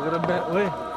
O grande... Oi?